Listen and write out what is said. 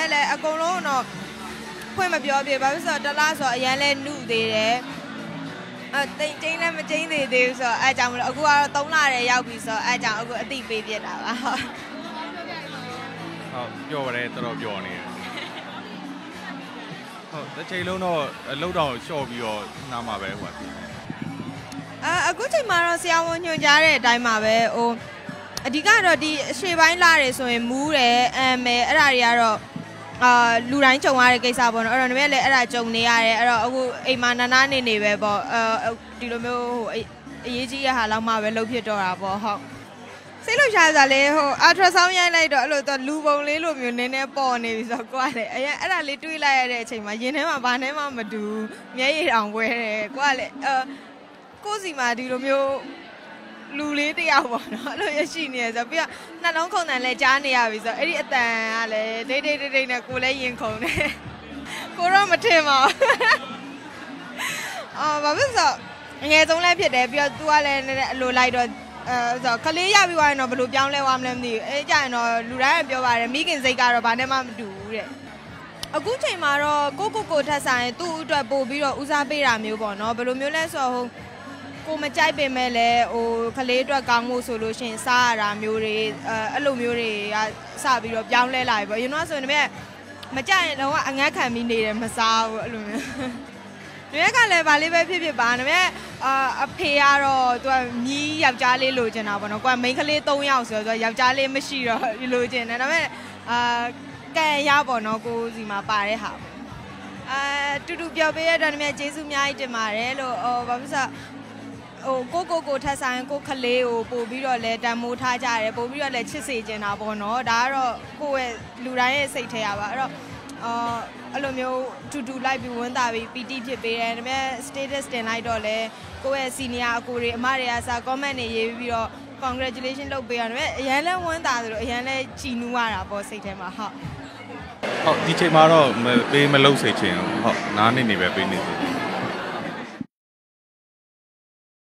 မဲ့လည်းအကုန်လုံးတော့ဖွင့်မပြောပြဘာဖြစ်လို့ဆိုတော့တလားဆိုတော့အရန်လဲနှုသေးတယ်အဲတိန်တိန်လည်းမတိန်သေးသေးဘူးဆိုတော့အဲကြောင့်မလို့အခုကတော့3လရဲရောက်ပြီဆိုတော့အဲကြောင့်အခုအတိပေးပြတာပါဟုတ်ဟုတ်ပြောပါတယ်တော်တော်ပြောနေတယ်ဟုတ်တစ်ချိန်လုံးတော့အလုပ်တော့ရှော့ပြီးတော့နားမှာပဲဟိုကအာအခုချိန်မှာတော့ဆရာဝန်ညွှန်ကြားတဲ့အတိုင်းပါပဲဟိုအဓိကတော့ဒီအရှေ့ပိုင်းလာတယ်ဆိုရင်မူးတယ်အမ်မယ်အဲ့ဒါတွေကတော့ အာလူတိုင်းကြုံရတဲ့ကိစ္စပေါ့နော်အဲ့တော့နမလည်းအဲ့ဒါကြုံနေရတယ်အဲ့တော့အခုအိမ်မှာနာနာနေနေပဲပေါ့အဲဒီလိုမျိုးဟိုအရေးကြီးရဟာလောက်မှပဲလုပ်ဖြစ်တော့တာပေါ့ဟုတ်စိတ်လှုပ်ရှားစားလေဟိုအာထရာဆောင်းရိုက်လိုက်တော့အဲ့လိုတော့လူပုံလေးလိုမျိုးနည်းနည်းပေါ်နေပြီဆိုတော့ကိုကလည်းအရင်အဲ့ဒါလေးတွေးလိုက်ရတဲ့အချိန်မှာရင်ထဲမှာဘာနဲ့မှမတူမျက်ရည်တောင်ပွဲတယ်ကိုကလည်းအာကိုယ်စီမှာဒီလိုမျိုး လူလေးတယောက်ပေါ့နော်အဲ့လိုရရှိနေရဆိုပြီးတော့နှလုံးခုန်တန်လဲကြားနေရပြီဆိုတော့အဲ့ဒီအတန်ကလည်းဒိတ်ဒိတ်ဒိတ်ဒိတ်နဲ့ကိုလည်းရင်ခုန်တယ်ကိုတော့မထင်ပါဘူးအော်ဘာဖြစ်လို့အငယ်ဆုံးလည်းဖြစ်တယ်ပြီးတော့ तू ကလည်းနည်းနည်းအလိုလိုက်တော့အဲဆိုတော့ကလေးရပြီးသွားရင်တော့ဘယ်လိုပြောင်းလဲသွားမလဲမသိဘူးအဲကြရင်တော့လူတိုင်းကပြောပါတယ်မိခင်စိတ်ကတော့ဘာနဲ့မှမတူဘူးတဲ့အခုချိန်မှာတော့ကိုကိုကိုထက်ဆိုင်သူ့အတွက်ပို့ပြီးတော့ဦးစားပေးတာမျိုးပေါ့နော်ဘယ်လိုမျိုးလဲဆိုတော့ဟို ကိုမကြိုက်ပင်မဲ့လဲဟိုကလေးအတွက်ကောင်းမှုဆိုလို့ရှိရင်စားရတာမျိုးတွေအဲအဲ့လိုမျိုးတွေကစပြီးတော့ပြောင်းလဲလာပြီပေါ့ရင်တော့ဆိုရင်တည်းမကြိုက်ရင်တော့အငတ်ခံပြီးနေတယ်မစားဘူးအဲ့လိုမျိုး။ရွေးကလည်းဗာလေးပဲဖြစ်ဖြစ်ပါဒါပေမဲ့အာအဖေကတော့သူကမြီးယောက်ျားလေးလိုချင်တာပေါ့နော်။ကိုကမိန်းကလေး3ယောက်ဆိုတော့သူကယောက်ျားလေးမရှိတော့လိုချင်တယ်။ဒါပေမဲ့အာကံရပေါ့နော်ကိုစီမှာပါတဲ့ဟာပေါ့။အာတူတူပြောပေးရတဲ့မြတ်ကျေးဇူးအများကြီးတင်ပါတယ်လို့ဟိုဘာဖြစ်လို့ ဟိုကိုကိုကိုထက်ဆိုင်ကိုခလေးကိုပို့ပြီးတော့လဲတန်မိုးထားကြတယ်ပို့ပြီးတော့လဲချစ်စေချင်တာပေါ့နော်ဒါကတော့ကိုယ့်ရဲ့လူတိုင်းရဲ့စိတ်ထဲရပါအဲ့တော့အာအဲ့လိုမျိုးတူတူလိုက်ပြီးဝန်တာပြီးပီတိဖြစ်ပေးတယ်ဒါပေမဲ့ status တင်လိုက်တော့လဲကိုယ့်ရဲ့ senior အကိုတွေအမတွေကစာ comment တွေရေးပြီးတော့ congratulation လုပ်ပေးရတယ်ဒါပေမဲ့အရန်လဲဝန်တာဆိုလို့အရန်လဲကြည်နူးရတာပေါ့စိတ်ထဲမှာဟုတ်ဟုတ်ဒီချိန်မှာတော့မပေးမလုပ်စေချင်ဘူးဟုတ်နားနေနေပဲပေးနေစေချင်